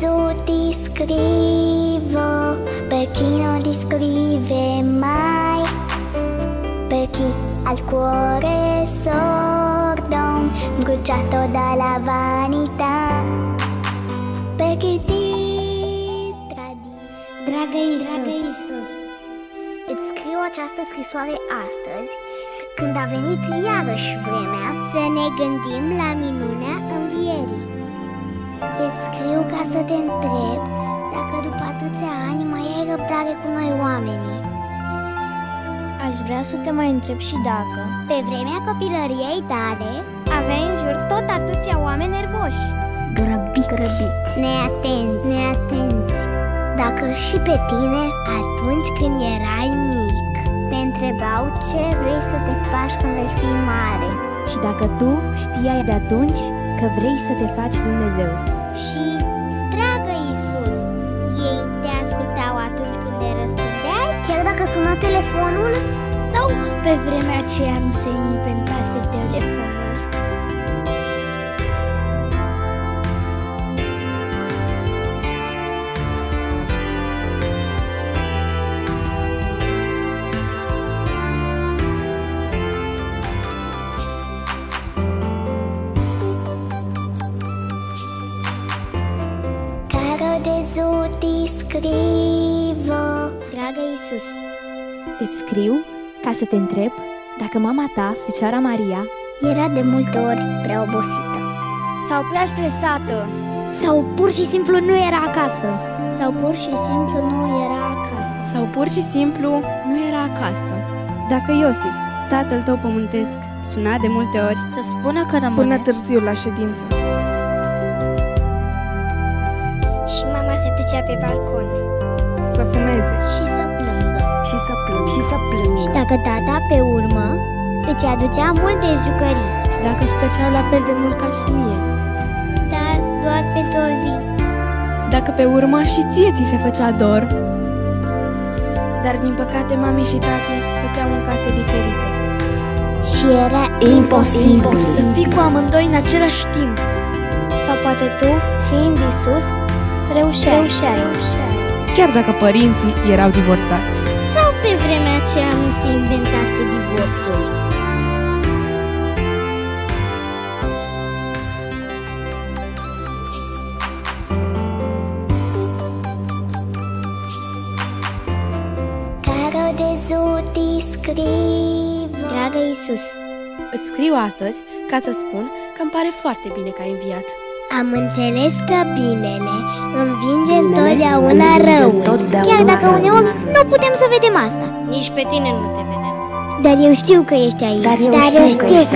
Gesù ti scrivo per chi non ti scrive mai, per chi ha il cuore sordo, bruciato dalla vanità, per chi ti tradisce. Dragă Isus, Dragă Isus, îți scriu această scrisoare astăzi, când a venit iarăși vremea să ne gândim la minunea învierii. Îți scriu ca să te întreb dacă după atâția ani mai ai răbdare cu noi oamenii. Aș vrea să te mai întreb și dacă. Pe vremea copilăriei tale aveai în jur tot atâția oameni nervoși. Grăbiți, grăbiți. Neatenți, neatenți. Dacă și pe tine atunci când erai mic Te întrebau ce vrei să te faci când vei fi mare. Și dacă tu știai de atunci că vrei să te faci Dumnezeu Și, dragă Isus, ei te ascultau atunci când le răspundeai? Chiar dacă suna telefonul? Sau pe vremea aceea nu se inventase telefonul? Isus, Îți scriu ca să te întreb dacă mama ta, Fecioara Maria, Era de multe ori prea obosită sau prea stresată, sau pur și simplu nu era acasă sau pur și simplu nu era acasă. Sau pur și simplu nu era acasă. Dacă Iosif, tatăl tău pământesc, suna de multe ori Să spună că rămâne Până târziu la ședință. și mama se ducea pe balcon Să fumeze. și să plângă. și să plâng și să plâng Și dacă tata pe urmă îți aducea multe jucării, și dacă îți plăceau la fel de mult ca și mie. dar doar pentru o zi. Dacă pe urmă și ție ți se făcea dor. Dar din păcate mami și tati stăteau în case diferite. Și era Imposibil. să fii cu amândoi în același timp. Sau poate tu, fiind Isus, reușeai. reușeai. Chiar dacă părinții erau divorțați. Sau pe vremea aceea nu se inventase divorțul. Caro Gesù ti scrivo Dragă Isus, Îți scriu astăzi ca să spun că îmi pare foarte bine că ai înviat. Am înțeles că binele învinge Binele întotdeauna învinge răul. întotdeauna Chiar dacă răul. uneori nu putem să vedem asta. Nici pe tine nu te vedem. Dar eu știu că ești aici. Dar eu știu că ești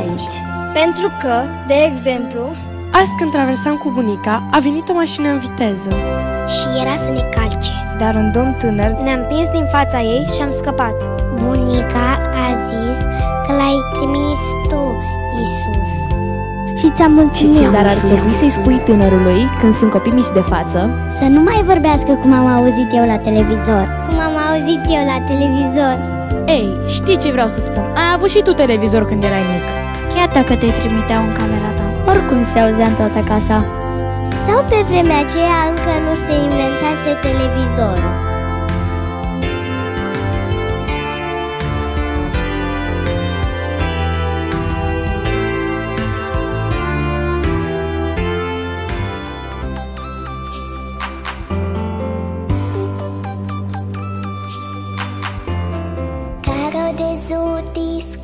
aici Pentru că, de exemplu, Azi când traversam cu bunica, a venit o mașină în viteză. și era să ne calce. Dar un domn tânăr Ne-am prins din fața ei și am scăpat. Bunica a zis că l-ai trimis tu, Isus. Și ți-am mulțumit, ți-am dar ar mulțumit. trebui să-i spui tânărului, când sunt copii mici de față, Să nu mai vorbească cum am auzit eu la televizor. Cum am auzit eu la televizor. Ei, știi ce vreau să spun? Ai avut și tu televizor când erai mic. Chiar dacă te trimiteau în camera ta. Oricum se auzea în toată casa. Sau pe vremea aceea încă nu se inventase televizorul.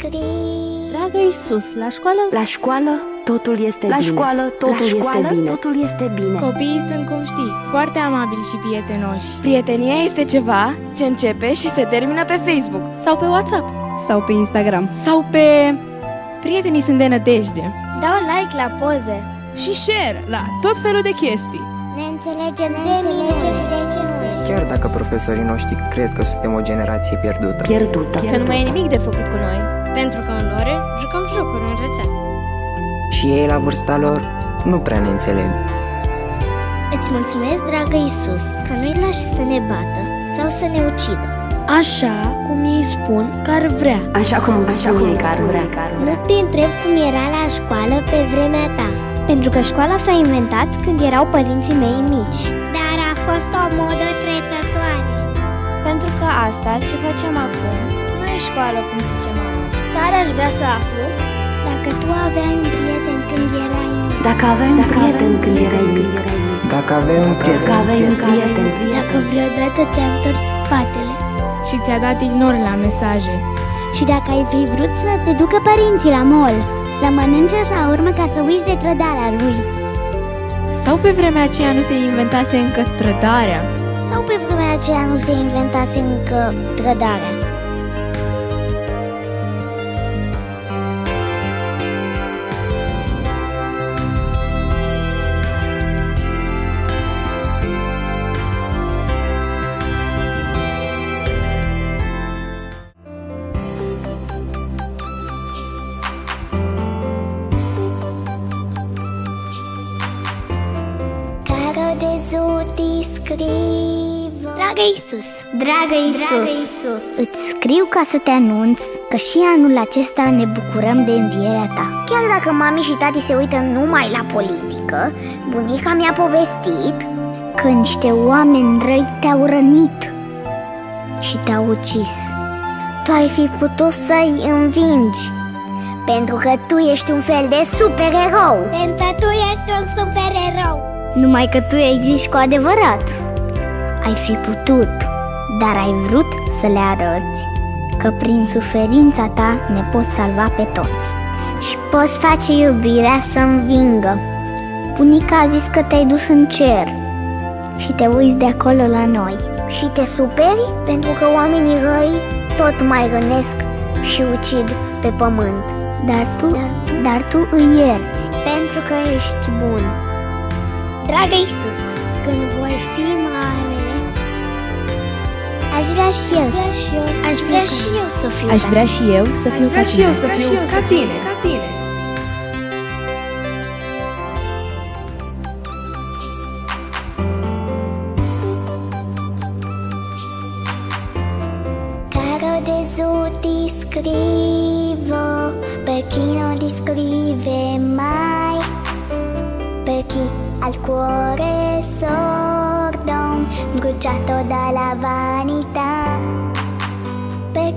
Dragă Isus, la școală La școală totul este La bine școală totul La este școală, bine. Totul este bine Copiii sunt, cum știi, foarte amabili și prietenoși. Prietenia este ceva ce începe și se termină pe Facebook sau pe WhatsApp Sau pe Instagram. sau pe... Prietenii sunt de nădejde. Dau like la poze. Și share la tot felul de chestii. Ne înțelegem de minune. Chiar dacă profesorii noștri cred că suntem o generație pierdută. Pierdută Că nu mai e nimic de făcut cu noi. Pentru că în ore jucăm jocuri în rețea. Și ei la vârsta lor nu prea ne înțeleg. Îți mulțumesc, dragă Isus, că nu-i lași să ne bată sau să ne ucidă. Așa cum ei spun că ar vrea. Așa cum îți spun ei că ar vrea Nu te întreb cum era la școală pe vremea ta. Pentru că școala s-a inventat când erau părinții mei mici. Dar a fost o modă trecătoare. Pentru că asta ce facem acum nu e școală, cum zice mama. Dar aș vrea să aflu Dacă tu aveai un prieten când erai mic. Dacă aveai un prieten când erai mic. Dacă aveai un Dacă prieten, aveai un prieten. Dacă vreodată ți-a întors spatele. și ți-a dat ignor la mesaje. Și dacă ai fi vrut să te ducă părinții la mall, să mănânce urmă ca să uiți de trădarea lui. Sau pe vremea aceea nu se inventase încă trădarea? Sau pe vremea aceea nu se inventase încă trădarea. Caro Gesù ti scrivo Dragă Isus, dragă Isus, dragă Isus, îți scriu ca să te anunț că și anul acesta ne bucurăm de învierea ta. Chiar dacă mami și tati se uită numai la politică, bunica mi-a povestit că niște oameni răi te-au rănit și te-au ucis. Tu ai fi putut să-i învingi pentru că tu ești un fel de supererou. Pentru că tu ești un supererou Numai că tu existi cu adevărat. Ai fi putut, dar ai vrut să le arăți Că prin suferința ta ne poți salva pe toți. Și poți face iubirea să învingă Bunica a zis că te-ai dus în cer Și te uiți de acolo la noi. Și te superi pentru că oamenii răi tot mai rănesc și ucid pe pământ. Dar tu, dar, dar tu îi ierți Pentru că ești bun Dragă Isus, când voi fi mare Aș vrea și eu, aș vrea și eu să fiu Aș vrea și eu să fiu ca tine. să fiu ca tine. Ca tine. Caro Gesù ti scrivo per chi non ti scrive mai, per al cuore sordo, bruciato dalla vanità. Per